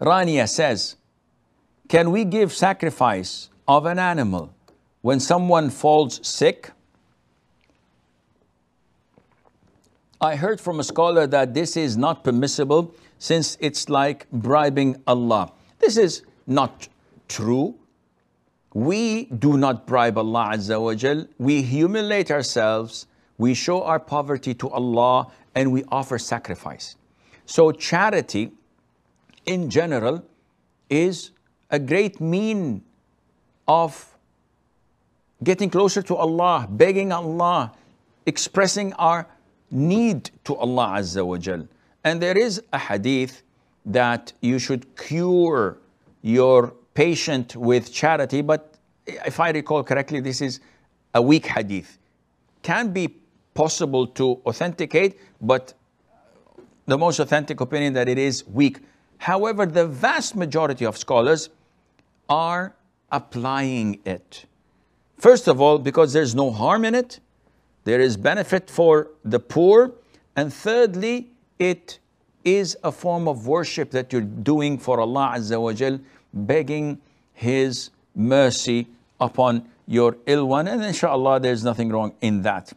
Rania says, Can we give sacrifice of an animal when someone falls sick? I heard from a scholar that this is not permissible since it's like bribing Allah. This is not true. We do not bribe Allah Azza wa Jal. We humiliate ourselves, we show our poverty to Allah, and we offer sacrifice. So, charity in general is a great mean of getting closer to Allah, begging Allah, expressing our need to Allah Azza wa Jal. And there is a hadith that you should cure your patient with charity, but if I recall correctly, this is a weak hadith. Can be possible to authenticate, but the most authentic opinion that it is weak. However, the vast majority of scholars are applying it. First of all, because there's no harm in it, there is benefit for the poor, and thirdly, it is a form of worship that you're doing for Allah Azza wa Jal, begging His mercy upon your ill one, and inshallah, there's nothing wrong in that.